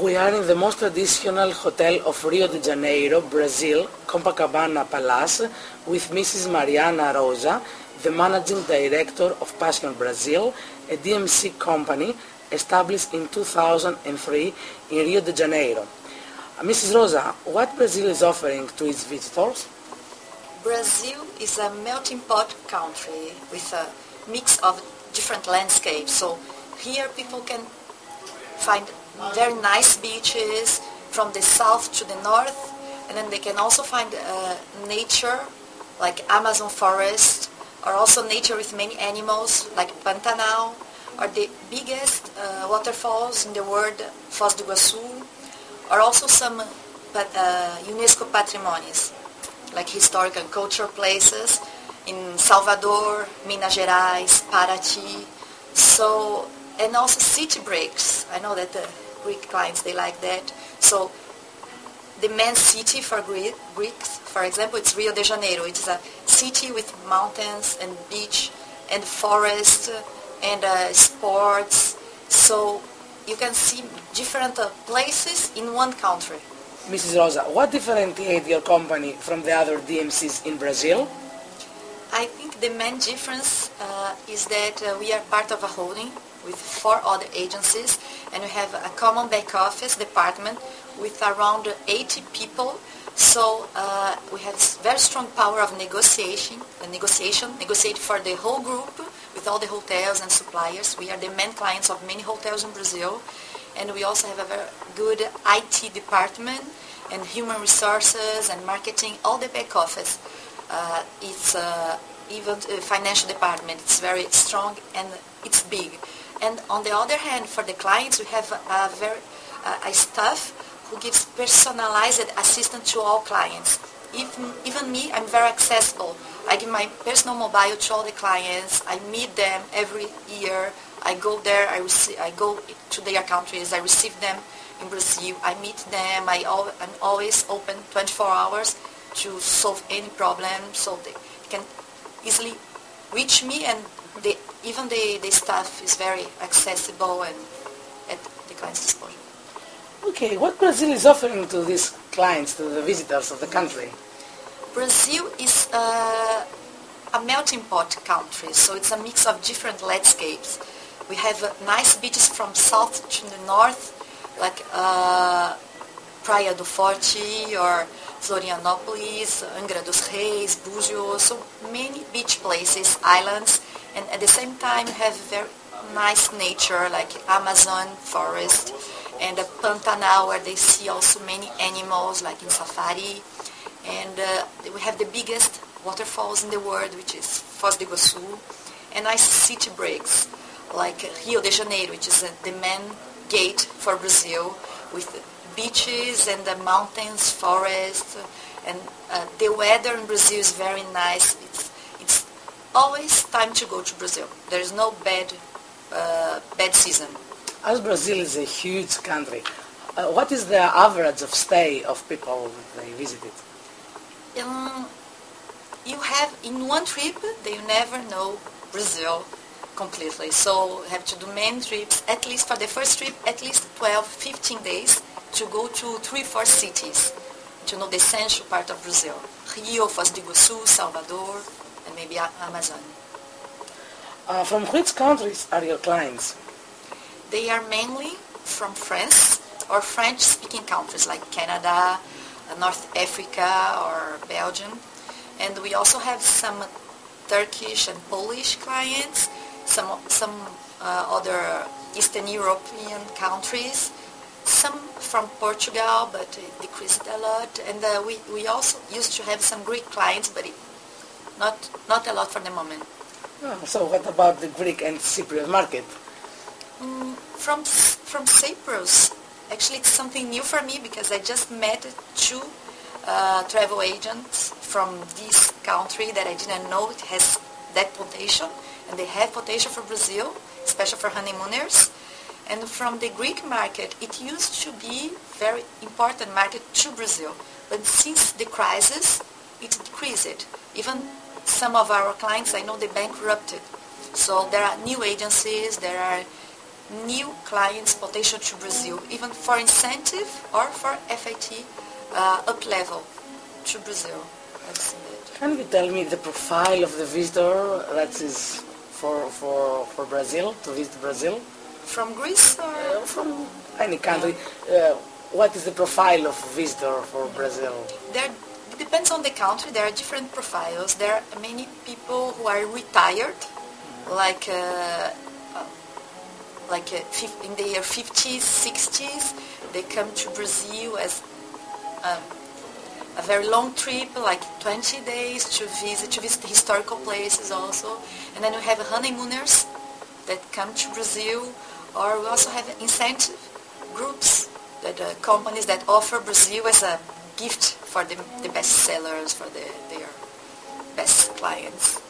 We are in the most traditional hotel of Rio de Janeiro, Brazil, Copacabana Palace, with Mrs. Mariana Rosa, the managing director of Passion Brazil, a DMC company established in 2003 in Rio de Janeiro. Mrs. Rosa, what Brazil is offering to its visitors? Brazil is a melting pot country with a mix of different landscapes. So here people can find very nice beaches from the south to the north, and then they can also find uh, nature like Amazon forest, or also nature with many animals like Pantanal, or the biggest uh, waterfalls in the world, Foz do Iguaçu, or also some uh, UNESCO patrimonies like historic and cultural places in Salvador, Minas Gerais, Paraty. So, and also city breaks. I know that the Greek clients, they like that. So the main city for Greeks, for example, it's Rio de Janeiro. It's a city with mountains and beach and forest and uh, sports. So you can see different uh, places in one country. Mrs. Rosa, what differentiates your company from the other DMCs in Brazil? I think the main difference uh, is that uh, we are part of a holding with four other agencies and we have a common back office department with around 80 people. So uh, we have very strong power of negotiation, uh, negotiation, negotiate for the whole group with all the hotels and suppliers. We are the main clients of many hotels in Brazil and we also have a very good IT department and human resources and marketing, all the back office. Uh, it's uh, even the financial department. It's very strong and it's big. And on the other hand, for the clients, we have a very a staff who gives personalized assistance to all clients. Even, even me, I'm very accessible. I give my personal mobile to all the clients. I meet them every year. I go there. I receive, I go to their countries. I receive them in Brazil. I meet them. I al- I'm always open 24 hours to solve any problem, so they can easily reach me, and the, even the, the staff is very accessible and at the client's disposal. Okay, what Brazil is offering to these clients, to the visitors of the country? Brazil is uh, a melting pot country, so it's a mix of different landscapes. We have uh, nice beaches from south to the north, like uh, Praia do Forte or Florianópolis, Angra dos Reis, Búzios, so many beach places, islands, and at the same time have very nice nature like Amazon forest and the Pantanal where they see also many animals like in safari. And uh, we have the biggest waterfalls in the world, which is Foz do Iguaçu, and nice city breaks like Rio de Janeiro, which is the main gate for Brazil with beaches and the mountains, forests, and uh, the weather in Brazil is very nice. Always time to go to Brazil. There is no bad, uh, bad season. As Brazil is a huge country, uh, what is the average of stay of people they visited? Um, you have in one trip, they never know Brazil completely. So have to do many trips, at least for the first trip, at least 12, 15 days to go to three, four cities to know the essential part of Brazil. Rio, Foz do Iguaçu, Salvador, and maybe Amazon. Uh, from which countries are your clients? They are mainly from France or French-speaking countries like Canada, uh, North Africa, or Belgium. And we also have some Turkish and Polish clients, some, some uh, other Eastern European countries, some from Portugal, but it decreased a lot. And uh, we, we also used to have some Greek clients, but it, not, not a lot for the moment. Oh, so what about the Greek and Cypriot market? Mm, from, from Cyprus, actually it's something new for me because I just met two uh, travel agents from this country that I didn't know it has that potential and they have potential for Brazil, especially for honeymooners. And from the Greek market, it used to be very important market to Brazil. But since the crisis, it decreased. Even some of our clients, I know they bankrupted. So there are new agencies, there are new clients potential to Brazil, even for incentive or for FIT uh, up level to Brazil. Can you tell me the profile of the visitor that is for, for, for Brazil, to visit Brazil? From Greece or? Uh, from any country. Uh, what is the profile of visitor for Brazil? There it depends on the country. There are different profiles. There are many people who are retired, like uh, uh, like uh, in their 50s, 60s. They come to Brazil as um, a very long trip, like 20 days to visit to visit historical places also. And then we have honeymooners that come to Brazil, or we also have incentive groups that uh, companies that offer Brazil as a gift for the, the best sellers, for the, their best clients.